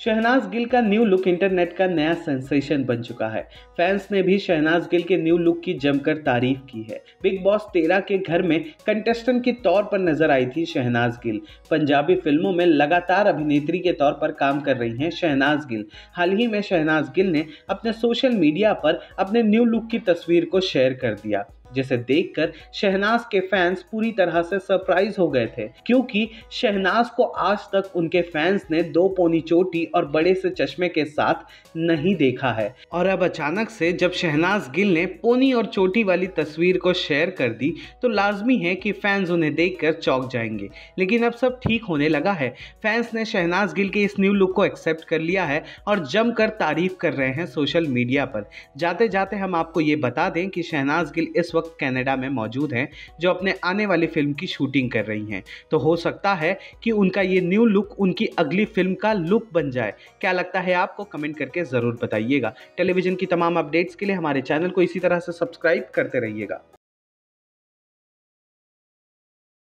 शहनाज गिल का new look internet का नया सेंसेशन बन चुका है। फैंस ने भी शहनाज गिल के न्यू लुक की जमकर तारीफ़ की है। बिग बॉस तेरह के घर में कंटेस्टेंट के तौर पर नज़र आई थी शहनाज गिल। पंजाबी फ़िल्मों में लगातार अभिनेत्री के तौर पर काम कर रही हैं शहनाज गिल। हाल ही में शहनाज गिल ने अपने सोशल मीडिया पर अपने न्यू लुक की तस्वीर को शेयर कर दिया। जिसे देखकर शहनाज के फैंस पूरी तरह से सरप्राइज़ हो गए थे। क्योंकि शहनाज को आज तक उनके फैंस ने दो पोनी चोटी और बड़े से चश्मे के साथ नहीं देखा है। और अब अचानक से जब शहनाज गिल ने पोनी और चोटी वाली तस्वीर को शेयर कर दी तो लाजमी है कि फैंस उन्हें देखकर चौंक जाएँगे। लेकिन अब सब ठीक होने लगा है। फैंस ने शहनाज गिल के इस न्यू लुक को एक्सेप्ट कर लिया है और जमकर तारीफ़ कर रहे हैं सोशल मीडिया पर। जाते जाते हम आपको ये बता दें कि शहनाज गिल इस वक्त कनाडा में मौजूद हैं, जो अपने आने वाली फ़िल्म की शूटिंग कर रही हैं। तो हो सकता है कि उनका ये न्यू लुक उनकी अगली फ़िल्म का लुक बन जाए। क्या लगता है आपको? कमेंट करके ज़रूर बताइएगा। टेलीविज़न की तमाम अपडेट्स के लिए हमारे चैनल को इसी तरह से सब्सक्राइब करते रहिएगा।